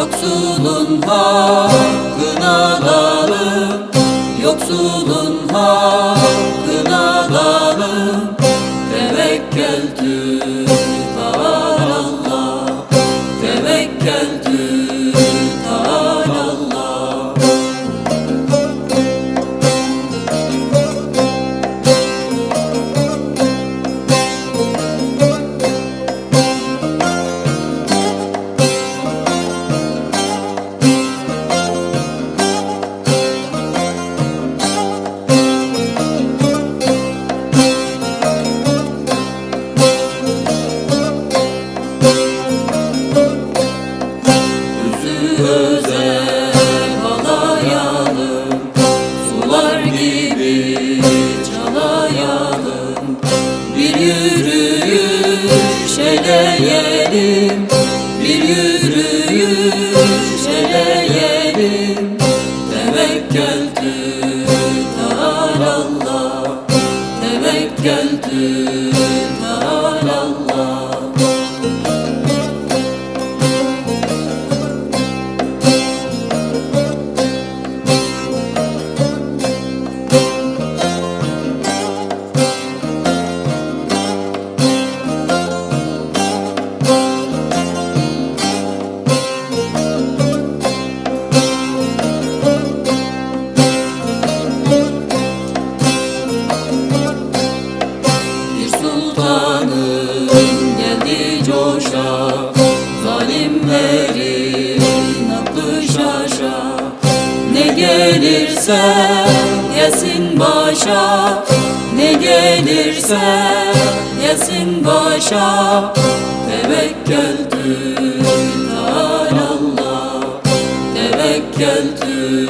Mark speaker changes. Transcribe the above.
Speaker 1: Yoksulun hakkını alalım Yoksulun hakkını alalım Tevekkül tüm yürüyüş eleyelim Bir yürüyüş eleyelim Tevekkeltü Allah Tevekkeltü Allah şaşa Ne gelirse yesin başa. Ne gelirse yesin başa. Tevekkeltü Allah. Tevekkeltü